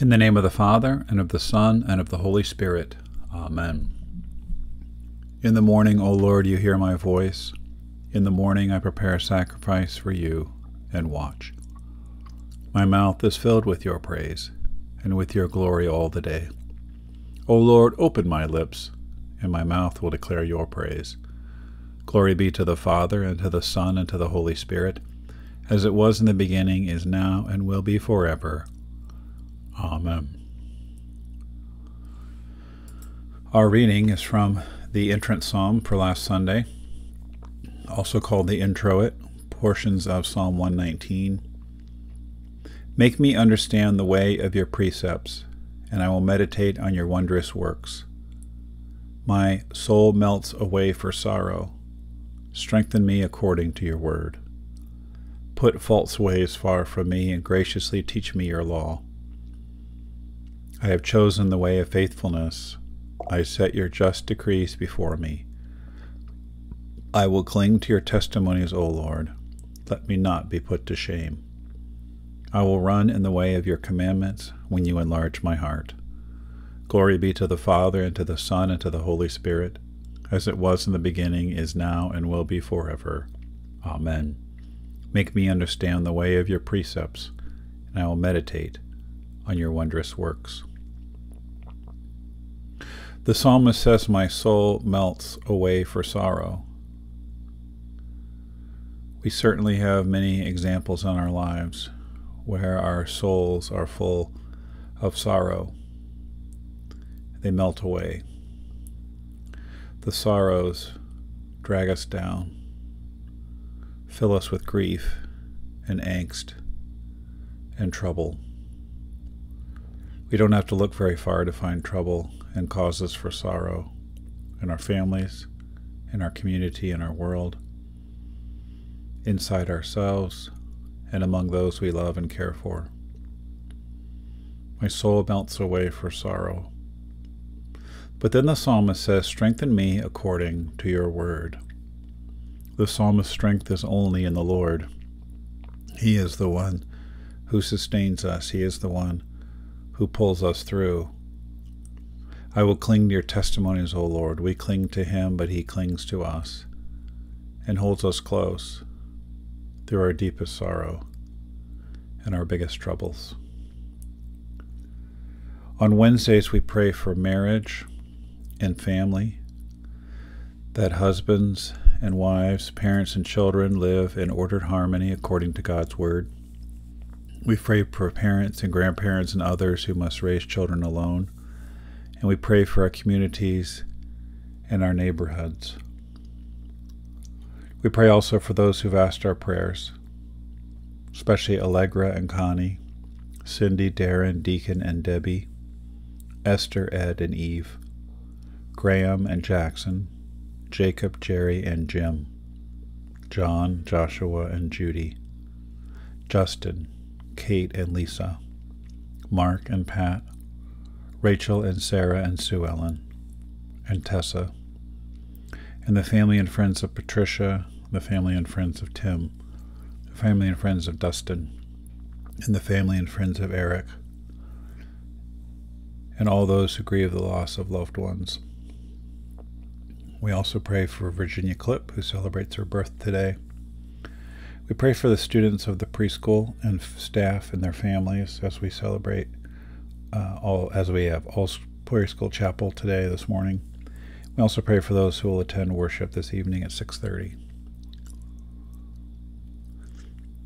In the name of the Father, and of the Son, and of the Holy Spirit. Amen. In the morning, O Lord, you hear my voice. In the morning I prepare sacrifice for you and watch. My mouth is filled with your praise, and with your glory all the day. O Lord, open my lips, and my mouth will declare your praise. Glory be to the Father, and to the Son, and to the Holy Spirit, as it was in the beginning, is now, and will be forever. Amen. Our reading is from the entrance psalm for last Sunday, also called the introit, portions of Psalm 119. Make me understand the way of your precepts, and I will meditate on your wondrous works. My soul melts away for sorrow. Strengthen me according to your word. Put false ways far from me, and graciously teach me your law. I have chosen the way of faithfulness. I set your just decrees before me. I will cling to your testimonies, O Lord. Let me not be put to shame. I will run in the way of your commandments when you enlarge my heart. Glory be to the Father, and to the Son, and to the Holy Spirit, as it was in the beginning, is now, and will be forever. Amen. Make me understand the way of your precepts, and I will meditate on your wondrous works. The psalmist says, My soul melts away for sorrow. We certainly have many examples in our lives where our souls are full of sorrow. They melt away. The sorrows drag us down, fill us with grief and angst and trouble. We don't have to look very far to find trouble and causes for sorrow in our families, in our community, in our world, inside ourselves, and among those we love and care for. My soul melts away for sorrow. But then the psalmist says, Strengthen me according to your word. The psalmist's strength is only in the Lord. He is the one who sustains us, He is the one who pulls us through. I will cling to your testimonies, O Lord. We cling to him, but he clings to us and holds us close through our deepest sorrow and our biggest troubles. On Wednesdays, we pray for marriage and family, that husbands and wives, parents and children live in ordered harmony according to God's Word. We pray for parents and grandparents and others who must raise children alone and we pray for our communities and our neighborhoods. We pray also for those who've asked our prayers, especially Allegra and Connie, Cindy, Darren, Deacon, and Debbie, Esther, Ed, and Eve, Graham and Jackson, Jacob, Jerry, and Jim, John, Joshua, and Judy, Justin, Kate, and Lisa, Mark and Pat, Rachel and Sarah and Sue Ellen, and Tessa, and the family and friends of Patricia, the family and friends of Tim, the family and friends of Dustin, and the family and friends of Eric, and all those who grieve the loss of loved ones. We also pray for Virginia Clip, who celebrates her birth today. We pray for the students of the preschool and staff and their families as we celebrate uh, all as we have all Prairie School Chapel today this morning. We also pray for those who will attend worship this evening at 6:30.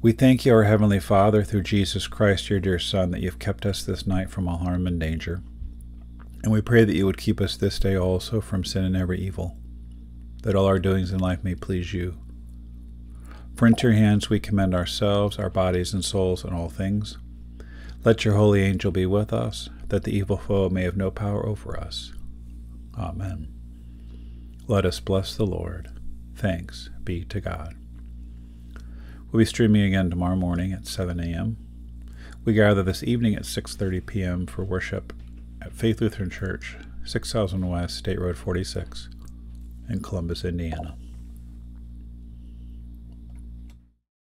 We thank you, our heavenly Father, through Jesus Christ, your dear Son, that you have kept us this night from all harm and danger. And we pray that you would keep us this day also from sin and every evil, that all our doings in life may please you. For into your hands we commend ourselves, our bodies and souls, and all things. Let your holy angel be with us, that the evil foe may have no power over us. Amen. Let us bless the Lord. Thanks be to God. We'll be streaming again tomorrow morning at 7 a.m. We gather this evening at 6:30 p.m. for worship at Faith Lutheran Church, 6000 West State Road 46 in Columbus, Indiana.